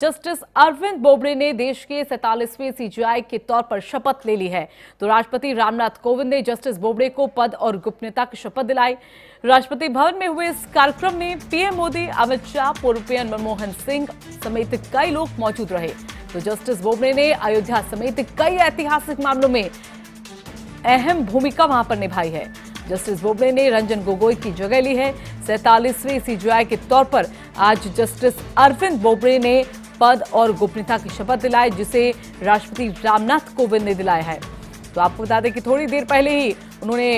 Justice Arvind Bobde ने देश के सैतालीसवें सीजीआई के तौर पर शपथ ले ली है। तो राष्ट्रपति रामनाथ कोविंद ने जस्टिस बोबड़े को पद और गोपनीयता की शपथ दिलाई। राष्ट्रपति भवन में हुए इस कार्यक्रम में पीएम मोदी, अमित शाह, पूर्व पीएम मनमोहन सिंह समेत कई लोग मौजूद रहे। तो जस्टिस बोबड़े ने अयोध्या समेत कई ऐतिहासिक मामलों में अहम भूमिका वहाँ पर निभाई है। जस्टिस बोबड़े ने रंजन गोगोई की जगह ली है। सैतालीसवीं सीजीआई के तौर पर आज जस्टिस अरविंद बोबड़े ने पद और गोपनीयता की शपथ दिलाई, जिसे राष्ट्रपति रामनाथ कोविंद ने दिलाया है। तो आपको बता दें कि थोड़ी देर पहले ही उन्होंने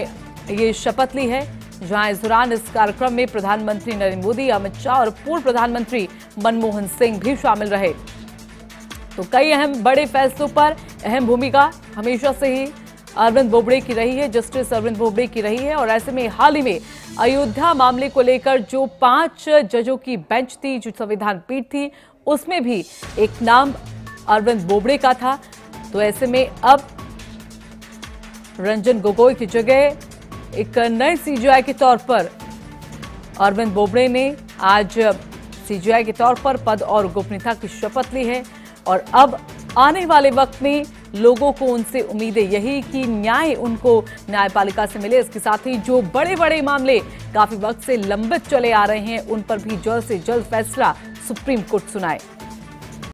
ये शपथ ली है, जहाँ इस दौरान इस कार्यक्रम में प्रधानमंत्री नरेंद्र मोदी, अमित शाह और पूर्व प्रधानमंत्री मनमोहन सिंह भी शामिल रहे। तो कई अहम बड़े फैसलों पर अहम भूमिका हमेशा से ही अरविंद बोबड़े की रही है जस्टिस अरविंद बोबड़े की रही है, और ऐसे में हाल ही में अयोध्या मामले को लेकर जो पाँच जजों की बेंच थी, जो संविधान पीठ थी, उसमें भी एक नाम अरविंद बोबड़े का था। तो ऐसे में अब रंजन गोगोई की जगह एक नए सीजीआई के तौर पर अरविंद बोबड़े ने आज सीजीआई के तौर पर पद और गोपनीयता की शपथ ली है, और अब आने वाले वक्त में लोगों को उनसे उम्मीदें यही कि न्याय उनको न्यायपालिका से मिले। इसके साथ ही जो बड़े बड़े मामले काफ़ी वक्त से लंबित चले आ रहे हैं, उन पर भी जल्द से जल्द फैसला सुप्रीम कोर्ट सुनाए।